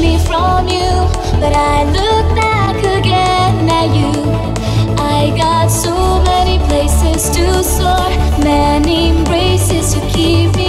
me from you, but I look back again at you. I got so many places to soar, many embraces to keep me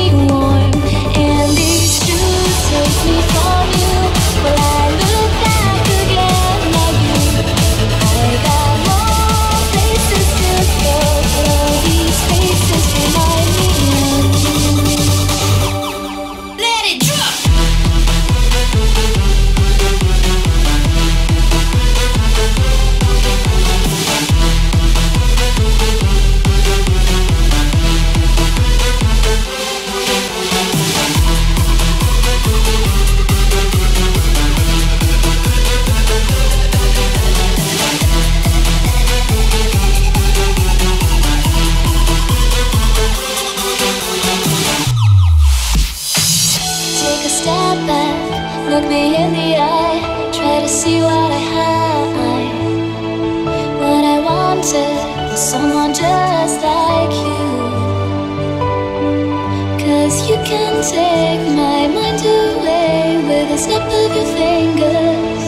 look me in the eye, try to see what I hide. What I wanted was someone just like you. Cause you can take my mind away with a snap of your finger.